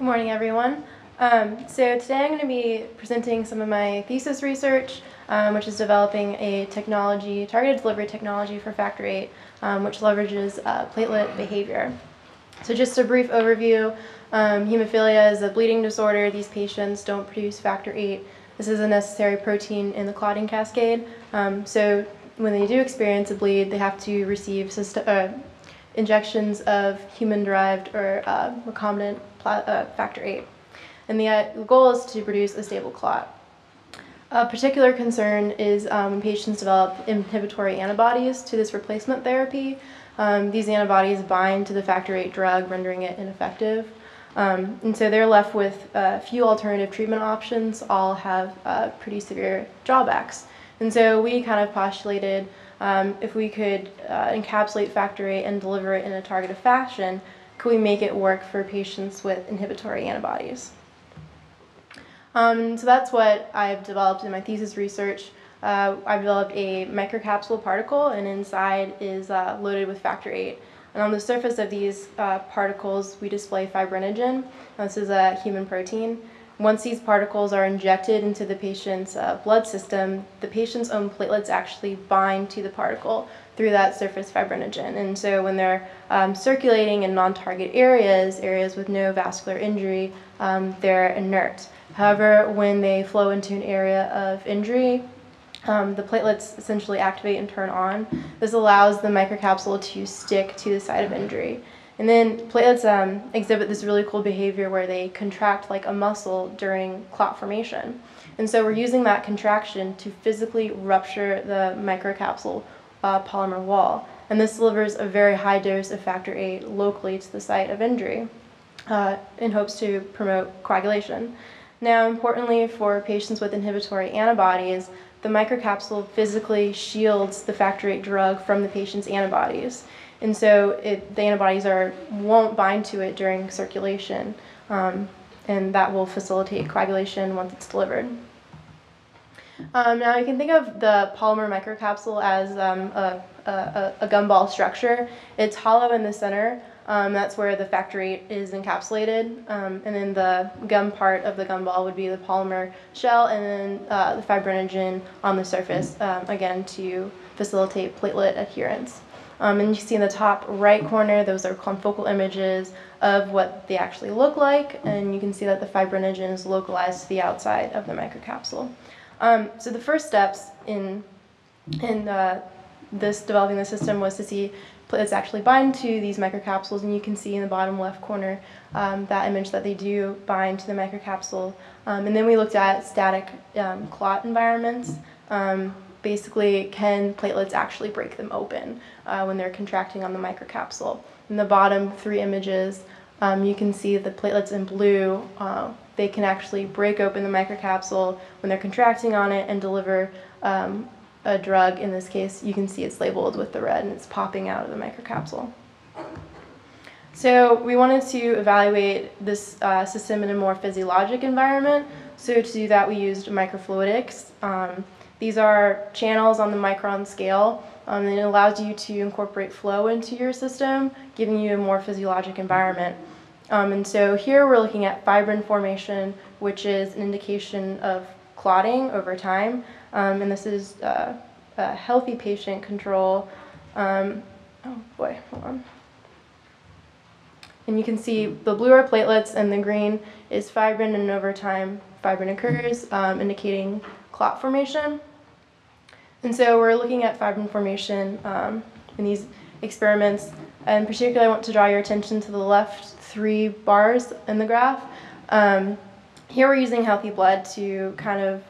Good morning, everyone. Um, so today I'm going to be presenting some of my thesis research, um, which is developing a technology, targeted delivery technology for factor VIII, um, which leverages uh, platelet behavior. So just a brief overview, um, hemophilia is a bleeding disorder. These patients don't produce factor VIII. This is a necessary protein in the clotting cascade. Um, so when they do experience a bleed, they have to receive uh, injections of human-derived or uh, recombinant uh, factor VIII and the uh, goal is to produce a stable clot. A particular concern is um, when patients develop inhibitory antibodies to this replacement therapy. Um, these antibodies bind to the factor VIII drug, rendering it ineffective. Um, and so they're left with a few alternative treatment options, all have uh, pretty severe drawbacks. And so we kind of postulated um, if we could uh, encapsulate factor VIII and deliver it in a targeted fashion, could we make it work for patients with inhibitory antibodies? Um, so that's what I've developed in my thesis research. Uh, I've developed a microcapsule particle, and inside is uh, loaded with factor VIII. And on the surface of these uh, particles, we display fibrinogen. this is a human protein. Once these particles are injected into the patient's uh, blood system, the patient's own platelets actually bind to the particle through that surface fibrinogen. And so when they're um, circulating in non-target areas, areas with no vascular injury, um, they're inert. However, when they flow into an area of injury, um, the platelets essentially activate and turn on. This allows the microcapsule to stick to the site of injury. And then platelets um, exhibit this really cool behavior where they contract like a muscle during clot formation. And so we're using that contraction to physically rupture the microcapsule uh, polymer wall. And this delivers a very high dose of factor VIII locally to the site of injury uh, in hopes to promote coagulation. Now, importantly for patients with inhibitory antibodies, the microcapsule physically shields the factor VIII drug from the patient's antibodies. And so it, the antibodies are, won't bind to it during circulation, um, and that will facilitate coagulation once it's delivered. Um, now you can think of the polymer microcapsule as um, a, a, a, gumball structure. It's hollow in the center, um, that's where the factor VIII is encapsulated. Um, and then the gum part of the gumball would be the polymer shell and then uh, the fibrinogen on the surface, um, again, to facilitate platelet adherence. Um, and you see in the top right corner, those are confocal images of what they actually look like. And you can see that the fibrinogen is localized to the outside of the microcapsule. Um, so the first steps in, in uh, this developing the system was to see platelets actually bind to these microcapsules, and you can see in the bottom left corner um, that image that they do bind to the microcapsule. Um, and then we looked at static um, clot environments. Um, basically, can platelets actually break them open uh, when they're contracting on the microcapsule? In the bottom three images, um, you can see the platelets in blue. Uh, they can actually break open the microcapsule when they're contracting on it and deliver um, a drug, in this case, you can see it's labeled with the red and it's popping out of the microcapsule. So we wanted to evaluate this uh, system in a more physiologic environment. So to do that, we used microfluidics. Um, these are channels on the micron scale, um, and it allows you to incorporate flow into your system, giving you a more physiologic environment. Um, and so here we're looking at fibrin formation, which is an indication of clotting over time. Um, and this is uh, a healthy patient control. Um, oh boy, hold on. And you can see the blue are platelets and the green is fibrin and over time fibrin occurs, um, indicating clot formation. And so we're looking at fibrin formation um, in these experiments. And particularly I want to draw your attention to the left three bars in the graph. Um, here we're using healthy blood to kind of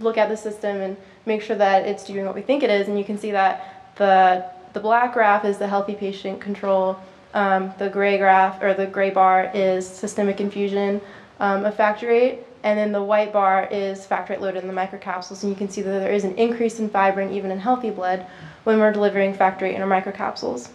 look at the system and make sure that it's doing what we think it is. And you can see that the, the black graph is the healthy patient control. Um, the gray graph, or the gray bar, is systemic infusion um, of factor VIII. And then the white bar is factor VIII loaded in the microcapsules. And you can see that there is an increase in fibrin even in healthy blood when we're delivering factor VIII in our microcapsules.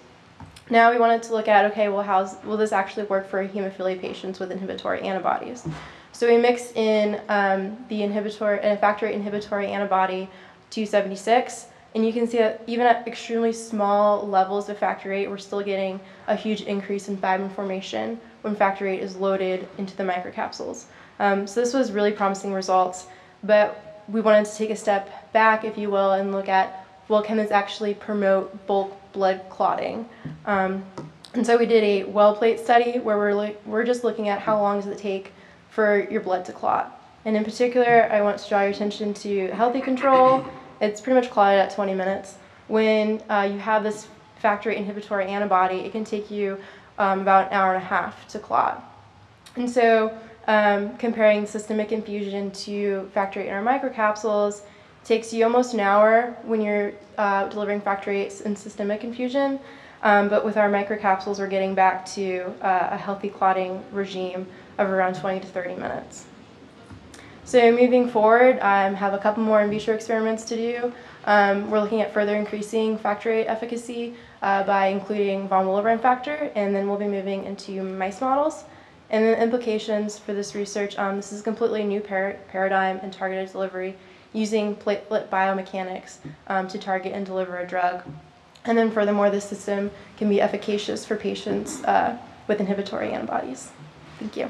Now we wanted to look at, okay, well, how's, will this actually work for hemophilia patients with inhibitory antibodies? So we mix in um, the inhibitory, a factor inhibitory antibody 276 And you can see that even at extremely small levels of factor VIII, we're still getting a huge increase in fibrin formation when factor VIII is loaded into the microcapsules. Um, so this was really promising results, but we wanted to take a step back, if you will, and look at, well, can this actually promote bulk blood clotting? Um, and so we did a well plate study where we're, we're just looking at how long does it take for your blood to clot. And in particular, I want to draw your attention to healthy control. It's pretty much clotted at 20 minutes. When uh, you have this factor inhibitory antibody, it can take you um, about an hour and a half to clot. And so um, comparing systemic infusion to factor VIII microcapsules takes you almost an hour when you're uh, delivering factor VIII in systemic infusion. Um, but with our microcapsules, we're getting back to uh, a healthy clotting regime of around 20 to 30 minutes. So moving forward, I um, have a couple more in vitro experiments to do. Um, we're looking at further increasing factor VIII efficacy uh, by including von Willebrand factor, and then we'll be moving into mice models. And the implications for this research, um, this is a completely new par paradigm in targeted delivery using platelet biomechanics um, to target and deliver a drug. And then furthermore, this system can be efficacious for patients uh, with inhibitory antibodies. Thank you.